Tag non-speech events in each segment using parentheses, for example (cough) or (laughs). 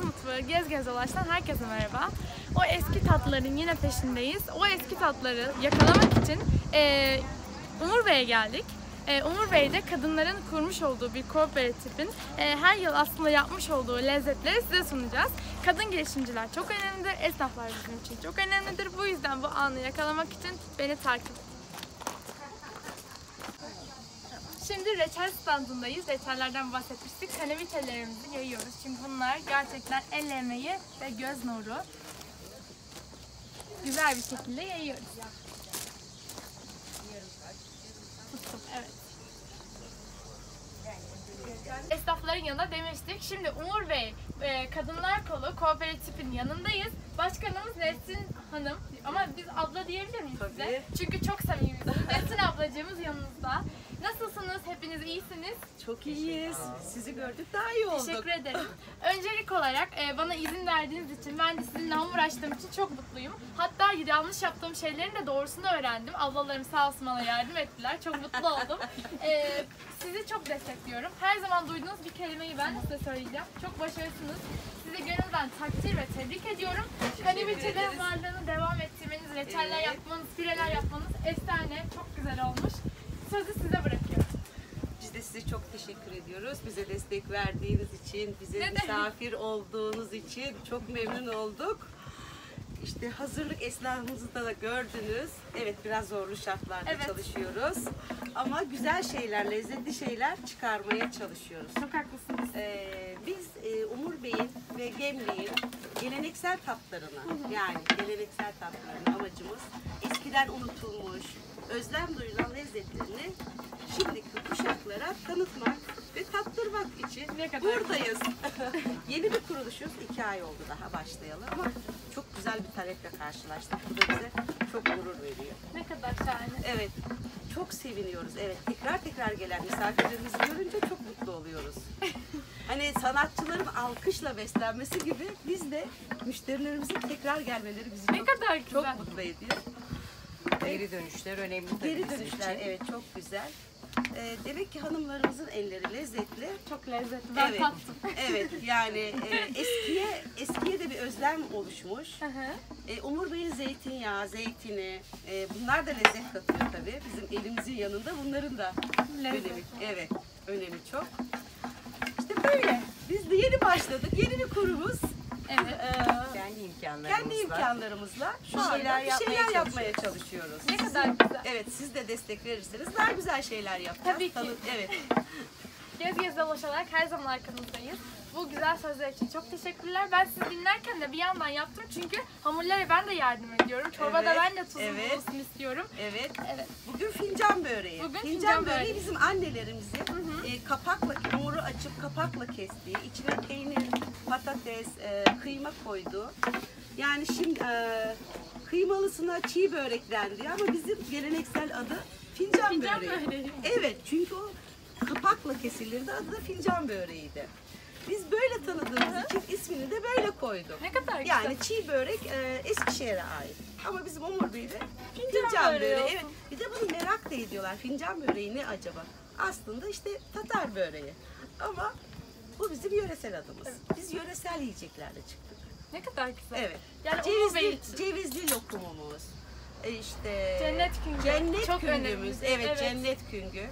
Kız Mutfağı Gez Gez Dolaş'tan herkese merhaba. O eski tatların yine peşindeyiz. O eski tatları yakalamak için eee Umur Bey'e geldik. Eee, Umur Bey de kadınların kurmuş olduğu bir kooperatifin eee, her yıl aslında yapmış olduğu lezzetleri size sunacağız. Kadın girişimciler çok önemlidir, esnaflar bizim için çok önemlidir. Bu yüzden bu anı yakalamak için beni takip Şimdi reçel standındayız. Reçellerden bahsetmiştik. Kaneviçelerimizi yayıyoruz. Çünkü bunlar gerçekten el emeği ve göz nuru. Güzel bir şekilde yayıyoruz. Tuttum, evet. Esnafların yanında demiştik. Şimdi Umur Bey, e, Kadınlar Kolu Kooperatif'in yanındayız. Başkanımız Nesrin Hanım. Ama biz abla diyebilir miyiz size? Tabii. Çünkü çok samimiyiz. Nesrin ablacığımız yanınızda. Nasılsınız? Hepiniz iyisiniz. Çok iyiyiz. Sizi gördük daha iyi olduk. Teşekkür ederim. Öncelik olarak e, bana izin verdiğiniz için ben de sizinle hamur açtığım için çok mutluyum. Hatta yanlış yaptığım şeylerin de doğrusunu öğrendim. Ablalarım sağ olsun bana yardım ettiler. Çok mutlu oldum. (laughs) E, sizi çok destekliyorum. Her zaman duyduğunuz bir kelimeyi ben de size söyleyeceğim. Çok başarılısınız. Size gönülden takdir ve tebrik ediyorum. Ederiz. varlığını devam ettirmeniz, reçeller Evet. yapmanız, pireler yapmanız efsane, çok güzel olmuş. Sözü size bırakıyorum. Biz de size çok teşekkür ediyoruz. Bize destek verdiğiniz için, bize Ne misafir olduğunuz için çok memnun olduk. İşte hazırlık esnafımızı da gördünüz. Evet biraz zorlu şartlarda Evet. çalışıyoruz. Ama güzel şeyler, lezzetli şeyler çıkarmaya çalışıyoruz. Çok haklısınız. Ee, biz e, Umur Bey'in ve Gemli'nin geleneksel tatlarını yani geleneksel tatlarını amacımız eskiden unutulmuş, özlem duyulan lezzetlerini şimdiki kuşaklara tanıtmak ve tattırmak için Ne kadar buradayız. (laughs) Yeni bir kuruluşuz. iki ay oldu daha başlayalı ama güzel bir taleple karşılaştık. Bu da bize çok gurur veriyor. Ne kadar şahane. Evet. Çok seviniyoruz. Evet. Tekrar tekrar gelen misafirlerimizi görünce çok mutlu oluyoruz. (laughs) Hani sanatçıların alkışla beslenmesi gibi biz de müşterilerimizin tekrar gelmeleri bizi Ne çok, kadar güzel. çok mutlu ediyor. Geri dönüşler önemli Geri dönüşler için. evet çok güzel. Ee, demek ki hanımlarımızın elleri lezzetli. Çok lezzetli. Ben evet. tattım. (laughs) Evet yani e, eskiye eskiye de bir özlem oluşmuş. Hı hı. E, Umur Bey'in zeytinyağı, zeytini, e, bunlar da lezzet katıyor tabii. Bizim elimizin yanında bunların da Lezzet. önemi, evet, önemi çok. İşte böyle. Biz de yeni başladık, yeni bir kurumuz. Evet. E, Kendi imkanlarımızla. kendi imkanlarımızla şu Bir anda şeyler bir yapmaya şeyler yapmaya çalışıyoruz. Ne kadar güzel. Evet, siz de destek verirseniz daha güzel şeyler yapacağız. Tabii ki. Tanı- Evet. (laughs) Gez gez dolaşarak her zaman arkanızdayız. Bu güzel sözler için çok teşekkürler. Ben sizi dinlerken de bir yandan yaptım çünkü hamurlara ben de yardım ediyorum. Çorbada Evet, ben de tuzlu evet. olsun istiyorum. Evet. Evet. Bugün fincan böreği. Bugün fincan, fincan böreği böreği. bizim annelerimizin e, kapakla, hamuru açıp kapakla kestiği, içine peynir, patates, e, kıyma koyduğu. Yani şimdi e, kıymalısına çiğ börek dendi ama bizim geleneksel adı fincan, Fincan böreği. böreği. Evet çünkü o kapakla kesilirdi adı da fincan böreğiydi. Biz böyle tanıdığımız için ismini de böyle koyduk. Ne kadar güzel. Yani çiğ börek e, Eskişehir'e ait. Ama bizim Bey'de fincan, Fincan böreği. böreği. Evet. Bir de bunu merak da ediyorlar. Fincan böreği ne acaba? Aslında işte Tatar böreği. Ama bu bizim yöresel adımız. Biz yöresel yiyeceklerle çıktık. ne kadar güzel. Evet. Yani cevizli, cevizli lokumumuz. E işte Cennet küngü. Cennet Çok küngümüz. önemli. Evet, Evet. cennet küngü.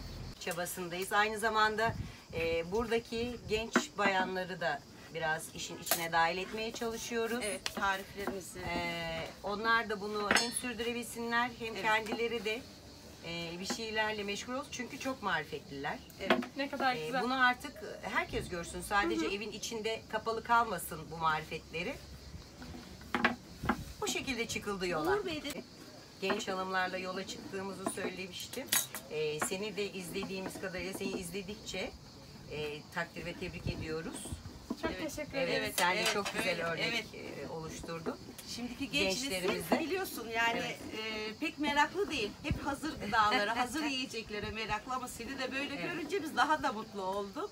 Çabasındayız. Aynı zamanda e, buradaki genç bayanları da biraz işin içine dahil etmeye çalışıyoruz. Evet, tariflerimizi. E, onlar da bunu hem sürdürebilsinler hem Evet. kendileri de e, bir şeylerle meşgul olsun. Çünkü çok marifetliler. Evet. Ne kadar E, güzel. bunu artık herkes görsün. Sadece evin içinde kapalı kalmasın bu marifetleri. Bu şekilde çıkıldı yola. Umur Bey de genç hanımlarla yola çıktığımızı söylemiştim. Ee, seni de izlediğimiz kadarıyla seni izledikçe e, takdir ve tebrik ediyoruz. Çok Evet, teşekkür Evet, ederim. Evet, sen de evet, çok güzel öyle, örnek evet. e, oluşturdun. Şimdiki genç nesil Gençlerimizde. biliyorsun yani e, pek meraklı değil. Hep hazır gıdalara, hazır (laughs) yiyeceklere meraklı ama seni de böyle Evet. görünce biz daha da mutlu olduk.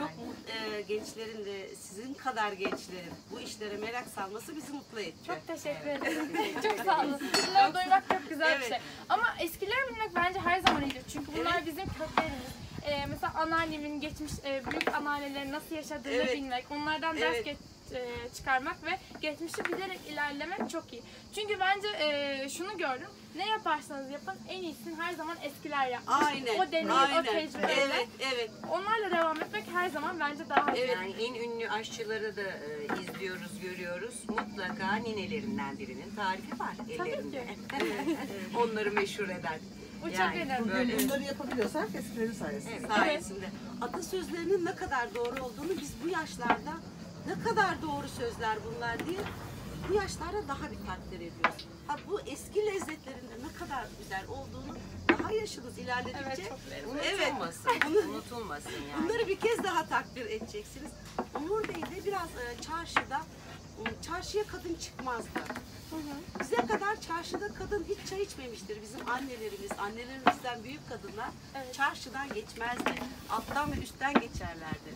Çok e, gençlerin de sizin kadar gençlerin bu işlere merak salması bizi mutlu etti. Çok teşekkür ederim. (laughs) çok sağ olun. Bunları duymak çok güzel bir Evet. şey. Ama eskileri bilmek bence her zaman iyidir. Çünkü bunlar Evet. bizim köklerimiz. Ee, mesela anneannemin geçmiş e, büyük annelerin nasıl yaşadığını Evet. bilmek, onlardan Evet. ders geç- e, çıkarmak ve geçmişi bilerek ilerlemek çok iyi. Çünkü bence e, şunu gördüm. Ne yaparsanız yapın en iyisini her zaman eskiler yapmış. Aynen. O deneyim, o aynen. tecrübeyle. Evet, evet. Onlarla devam etmek her zaman bence daha iyi. Yani en ünlü aşçıları da e, izliyoruz, görüyoruz. Mutlaka ninelerinden birinin tarifi var ellerinde. (laughs) Onları meşhur eden. Bu çok önemli. Böyle, Bunları yapabiliyorsak eskilerin sayesinde. Evet. sayesinde. Atasözlerinin ne kadar doğru olduğunu biz bu yaşlarda ne kadar doğru sözler bunlar diye bu yaşlarda daha bir takdir ediyoruz. Ha bu eski lezzetlerinde ne kadar güzel olduğunu daha yaşınız ilerledikçe Evet, çok evet, unutulmasın. bunu- unutulmasın yani. bunları bir kez daha takdir edeceksiniz. Umur Bey de biraz e, çarşıda e, çarşıya kadın çıkmazdı. Bize kadar çarşıda kadın hiç çay içmemiştir. Bizim annelerimiz, annelerimizden büyük kadınlar Evet. çarşıdan geçmezdi. Alttan ve üstten geçerlerdi.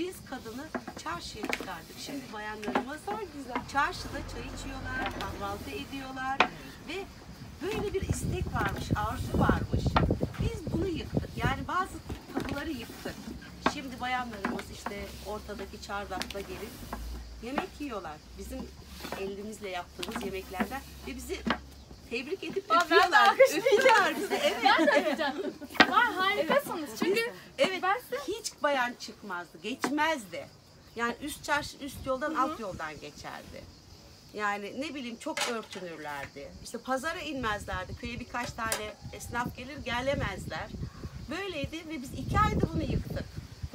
Biz kadını çarşıya çıkardık. Şimdi bayanlarımız çarşıda çay içiyorlar, kahvaltı ediyorlar ve böyle bir istek varmış, arzu varmış. Biz bunu yıktık. Yani bazı kapıları yıktık. Şimdi bayanlarımız işte ortadaki çardakta gelip yemek yiyorlar. Bizim elimizle yaptığımız yemeklerden ve bizi tebrik edip Aa, ben de öpüyorlar. Öpüyorlar bizi. Evet. Ben de yapacağım. Var harikasınız. Çünkü Evet. ben size Hiç bayan çıkmazdı. Geçmezdi. Yani üst çarşı üst yoldan alt yoldan geçerdi. Yani ne bileyim çok örtünürlerdi. İşte pazara inmezlerdi. Köye birkaç tane esnaf gelir gelemezler. Böyleydi ve biz iki ayda bunu yıktık.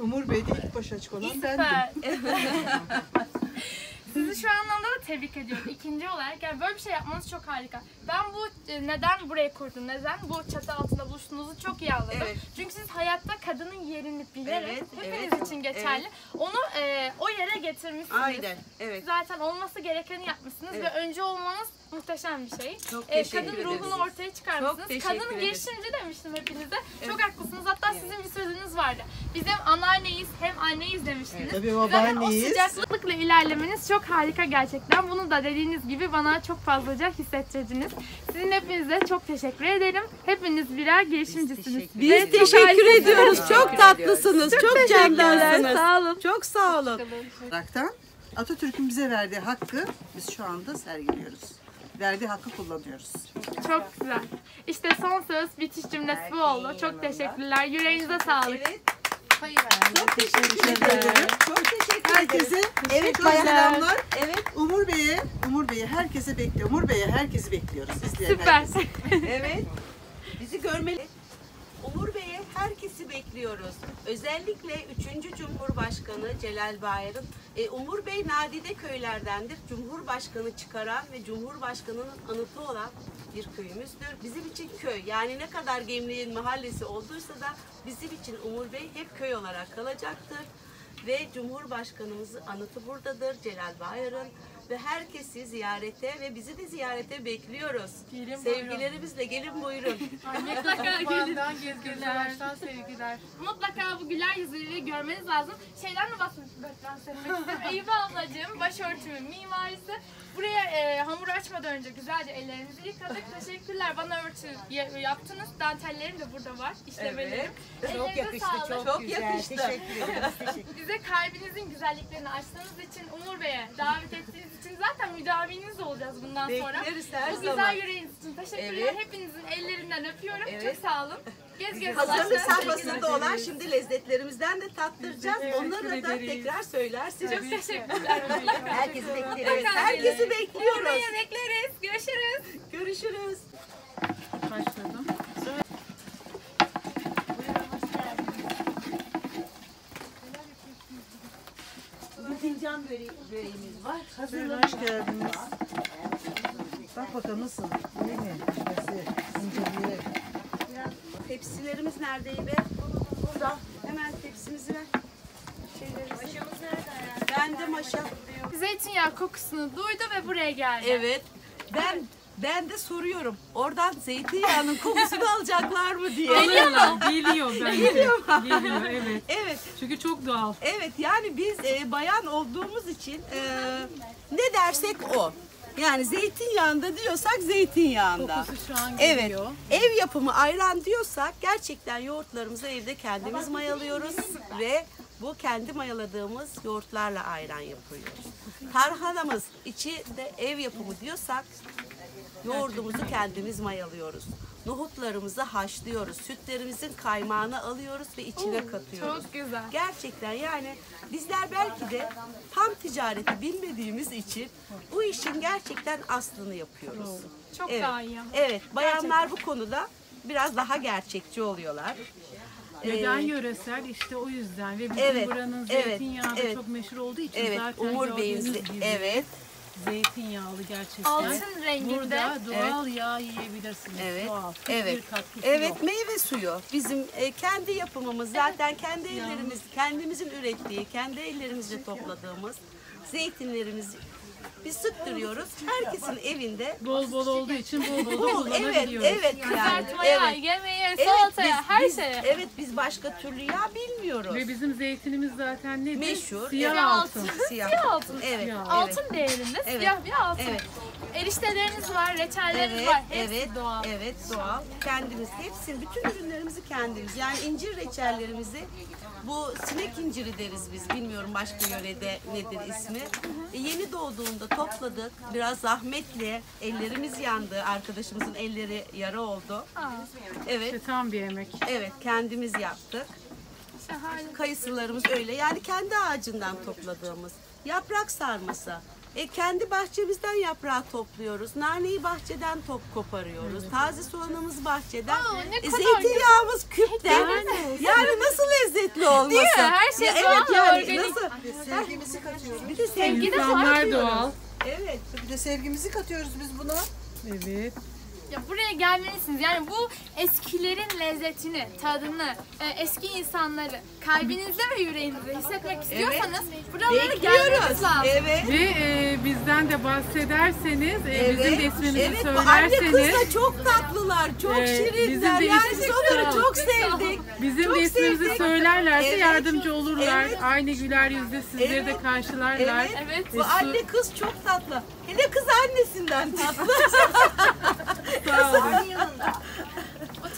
Umur Bey'de ilk baş açık olan bendim. (laughs) (laughs) Sizi şu anlamda da tebrik ediyorum. İkinci olarak yani böyle bir şey yapmanız çok harika. Ben bu e, neden burayı kurdum, neden bu çatı altında buluştuğunuzu çok iyi anladım. Evet. Çünkü siz hayatta kadının yerini bilerek Evet, hepiniz evet, için geçerli. Onu e, o yere getirmişsiniz. Aynen. Evet. Zaten olması gerekeni yapmışsınız Evet. ve önce olmanız muhteşem bir şey. Çok Ee, teşekkür kadın ederiz. ruhunu ortaya çıkarmışsınız. Çok teşekkür Kadının ederiz. girişimci demiştim hepinize. Çok haklısınız. Hatta sizin bir sözünüz vardı. Biz hem anneanneyiz hem anneyiz demiştiniz. Tabii Zaten o babaanneyiz. sıcaklıkla ilerlemeniz çok harika gerçekten. Bunu da dediğiniz gibi bana çok fazlaca hissettirdiniz. Sizin hepinize çok teşekkür ederim. Hepiniz birer girişimcisiniz. teşekkür Ve ederiz. çok Teşekkür ediyoruz. Çok Teşekkür tatlısınız. Çok, Teşekkürler. candansınız. Sağ olun. Çok sağ olun. olaraktan Atatürk'ün bize verdiği hakkı biz şu anda sergiliyoruz. Verdiği hakkı kullanıyoruz. Çok güzel. İşte son söz bitiş cümlesi bu oldu. Çok teşekkürler. Yüreğinize sağlık. Evet. Çok teşekkür ederim. Çok teşekkür. Herkese Evet, çok selamlar. Evet. Umur Bey'e, Umur Bey'e herkese bekliyor. Umur Bey'e herkesi bekliyoruz. İzleyen Süper. Evet. Bizi görmeli. Umur Bey'e herkesi bekliyoruz. Özellikle 3. Cumhurbaşkanı Celal Bayar'ın e, Umur Bey nadide köylerdendir. Cumhurbaşkanı çıkaran ve Cumhurbaşkanı'nın anıtı olan bir köyümüzdür. Bizim için köy yani ne kadar Gemliğin mahallesi olduysa da bizim için Umur Bey hep köy olarak kalacaktır. Ve Cumhurbaşkanımızın anıtı buradadır Celal Bayar'ın ve herkesi ziyarete ve bizi de ziyarete bekliyoruz. Gelin Sevgilerimizle gelin buyurun. (laughs) Mutlaka gelin. Gezgirler. Baştan sevgiler. Mutlaka bu güler yüzleri görmeniz lazım. Şeyden mi bahsetmek istiyorum? (laughs) Eyüp ablacığım başörtümün mimarisi. Buraya e, hamur açmadan önce güzelce ellerinizi yıkadık. (laughs) Teşekkürler. Bana örtü ya- yaptınız. Dantellerim de burada var. İşlemelerim. Ellerinize sağlık. Çok yakıştı. Bize kalbinizin güzelliklerini açtığınız için Umur Bey'e davet ettiğiniz için zaten müdaviniz olacağız bundan sonra. Bekleriz her Bu güzel zaman. yüreğiniz için teşekkürler. Evet. Hepinizin ellerinden öpüyorum. Evet. Çok sağ olın. Gez gez Hazırlık safhasında olan şimdi lezzetlerimizden de tattıracağız. Onları da tekrar söylersiniz. Çok teşekkürler. (laughs) Herkesi bekleriz. Evet, herkesi bekliyoruz. Bey'e bekleriz. Görüşürüz. Görüşürüz. Başladım. Fincan böreğimiz var. Buyurun, hoş geldiniz. Bak bakalım nasıl? İyi mi? Pişmesi, inceliği. Tepsilerimiz neredeydi? Burada. Hemen tepsimizi ver. Maşamız nerede? Ben de maşa. Zeytinyağı kokusunu duydu ve buraya geldi. Evet. Ben ben de soruyorum. Oradan zeytinyağının kokusunu alacaklar mı diye. Geliyor. Geliyor bence. Geliyor evet. Evet. Çünkü çok doğal. Evet yani biz e, bayan olduğumuz için e, ne dersek o. Yani zeytinyağında diyorsak zeytinyağında. Kokusu şu an Evet. geliyor. Ev yapımı ayran diyorsak gerçekten yoğurtlarımızı evde kendimiz mayalıyoruz ve Bu kendi mayaladığımız yoğurtlarla ayran yapıyoruz. Tarhanamız içi de ev yapımı diyorsak yoğurdumuzu kendimiz mayalıyoruz. Nohutlarımızı haşlıyoruz. Sütlerimizin kaymağını alıyoruz ve içine katıyoruz. Çok güzel. Gerçekten yani bizler belki de tam ticareti bilmediğimiz için bu işin gerçekten aslını yapıyoruz. Çok Evet. daha iyi. Evet, bayanlar bu konuda biraz daha gerçekçi oluyorlar. Neden Ee, yöresel işte o yüzden ve bizim Evet, buranın evet, zeytinyağı da evet. çok meşhur olduğu için Evet, zaten Umur Bey'in evet, zeytinyağlı gerçekten. Altın renginde. Burada doğal yağ yiyebilirsiniz. evet, Doğal. Hiçbir evet. katkısı Evet, yok. meyve suyu bizim e, kendi yapımımız zaten kendi ellerimiz, kendimizin ürettiği, kendi ellerimizle topladığımız zeytinlerimiz biz sıktırıyoruz. Herkesin evinde Bol bol olduğu için bol bol da evet, kullanabiliyoruz. evet yani. Kızartmaya, Evet. yemeğe, Evet, salataya, biz- her biz- şeye. Evet, biz başka türlü yağ bilmiyoruz. Ve bizim zeytinimiz zaten nedir? Meşhur, Siyah evet. altın. Siyah. Siyah altın. Evet, Siyah. evet. Altın değerinde Evet. siyah bir altın. Evet. Erişteleriniz var, reçelleriniz Evet, var. Hepsi evet, doğal. evet doğal. Kendimiz, hepsini, bütün ürünlerimizi kendimiz. Yani incir reçellerimizi, bu sinek inciri deriz biz. Bilmiyorum başka yörede nedir ismi. E, yeni doğduğunda topladık. Biraz zahmetli. Ellerimiz yandı. Arkadaşımızın elleri yara oldu. Aa, Evet, İşte tam bir yemek. evet kendimiz yaptık. Kayısılarımız öyle. Yani kendi ağacından topladığımız. Yaprak sarması. E, kendi bahçemizden yaprağı topluyoruz. Naneyi bahçeden top koparıyoruz. Taze soğanımız bahçeden. Aa, ne E, kadar zeytinyağımız küpten. Yani nasıl lezzetli olmasın? Değil mi? Her şey Ya doğal evet ve yani organik. nasıl? Sevgimizi katıyoruz. Bir de sevgi de İnsanlar doğal. Evet. Bir de sevgimizi katıyoruz biz buna. Evet. Ya buraya gelmelisiniz. Yani bu eskilerin lezzetini, tadını, e, eski insanları kalbinizde ve yüreğinizde hissetmek istiyorsanız buralara gelmeniz lazım. Evet. Ve e, bizden de bahsederseniz, e, bizim de ismimizi evet, bu anne kız söylerseniz, da çok tatlılar, çok Ee, şirinler. bizim de Yani biz onları çok sevdik. bizim çok de ismimizi sevdik. söylerlerse Evet. yardımcı olurlar. Evet. Aynı güler yüzle sizleri de Evet. karşılarlar. Evet. Evet. Bu E, anne kız çok tatlı. Hele kız annesinden tatlı. (laughs) Sağ olun.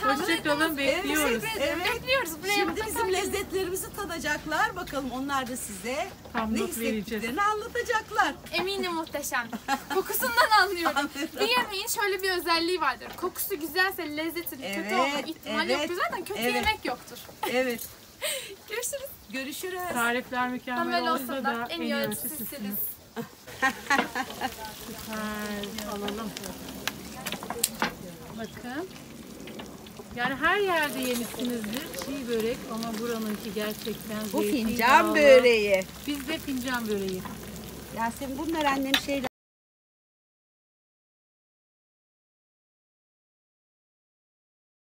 Hoşçakalın, bekliyoruz. Evet. Bekliyoruz. Buraya Şimdi bizim lezzetlerimizi tadacaklar. Bakalım onlar da size Tam ne not vereceğiz. hissettiklerini anlatacaklar. Eminim muhteşem. (laughs) Kokusundan anlıyorum. Bir yemeğin şöyle bir özelliği vardır. Kokusu güzelse lezzetinin kötü Evet, olma ihtimali evet, yoktur. Zaten kötü evet. yemek yoktur. Evet. (laughs) Görüşürüz. Görüşürüz. Tarifler mükemmel Mükemmel olsa da en iyi iyi ölçü ölçüsü sizsiniz. Süper. (laughs) Alalım. Bakın. Yani her yerde yemişsinizdir çiğ börek ama buranınki gerçekten Bu zeytinyağlı. fincan böreği. Biz de fincan böreği. Yasemin bunlar annem şeyle